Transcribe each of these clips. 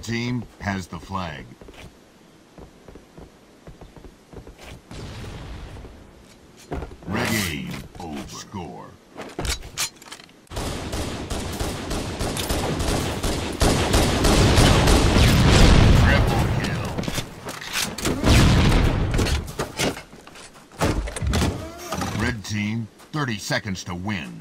Red team has the flag. Red game over. Score. Red team, 30 seconds to win.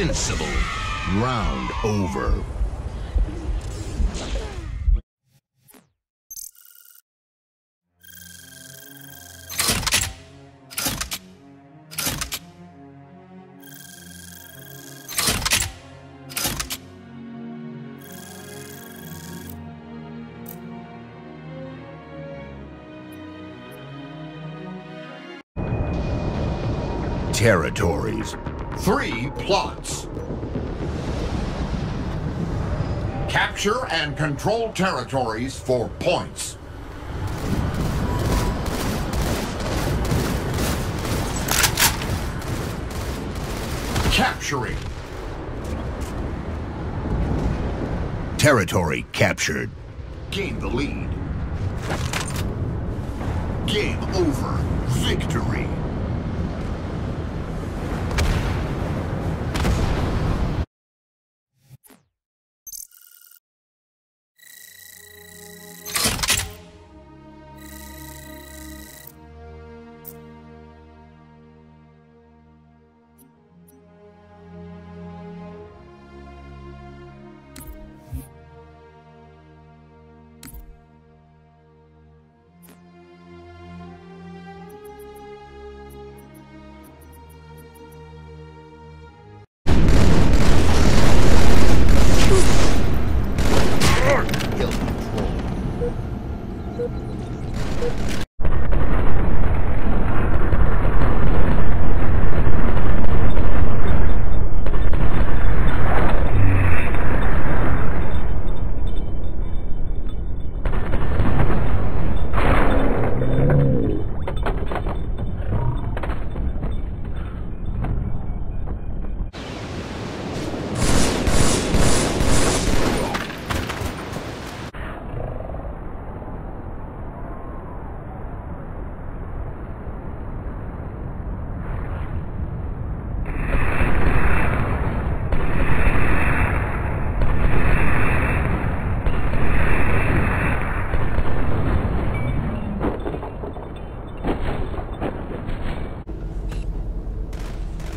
Invincible. Round over. territories. Three plots. Capture and control territories for points. Capturing. Territory captured. Gain the lead. Game over. Victory.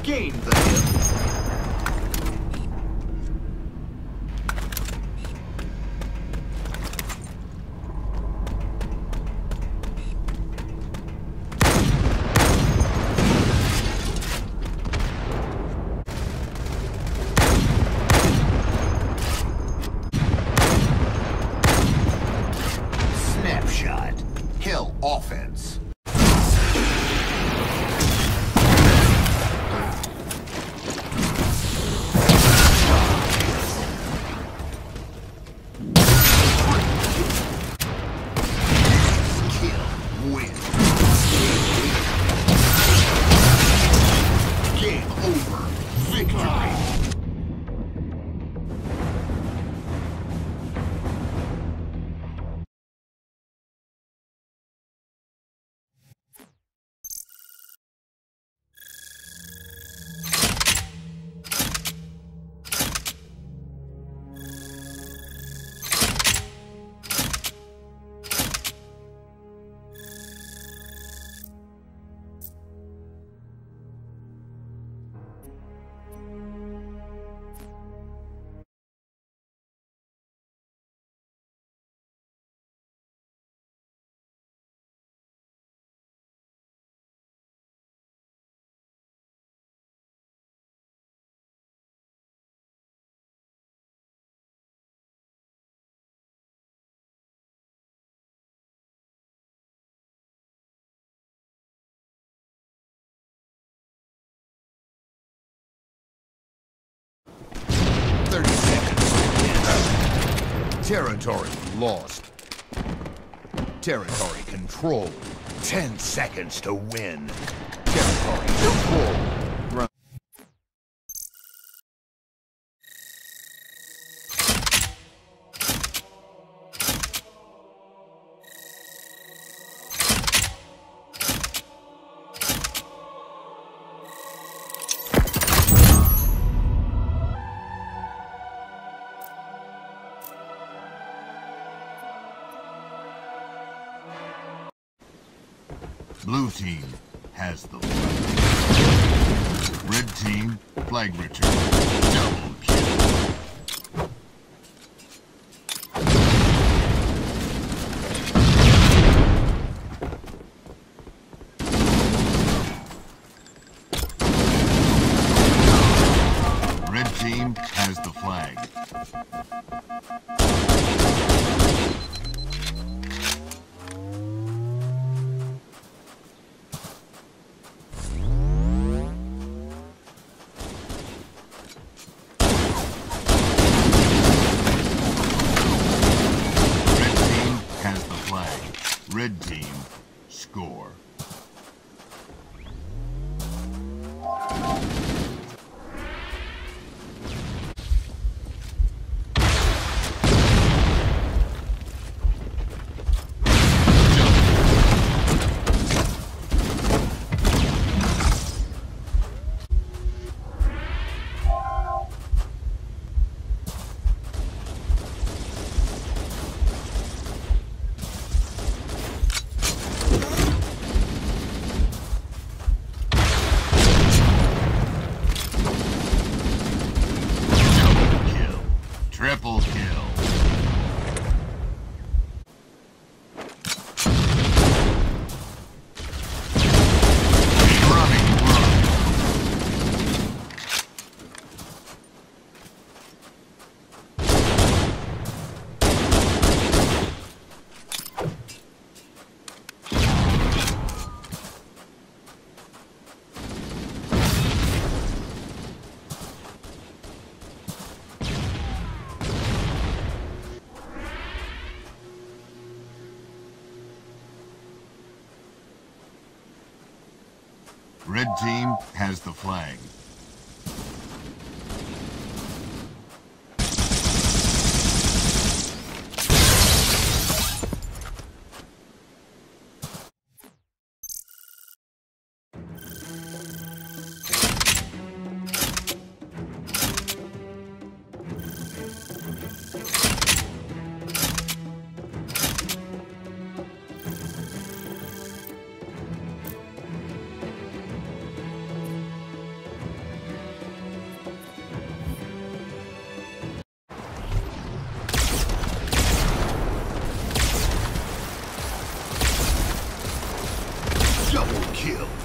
Gained the hill. Territory lost. Territory control. Ten seconds to win. Territory control. Team has the lead. Red team Flag return. Double kill. Red team has the flag. Has the flag. Double kill.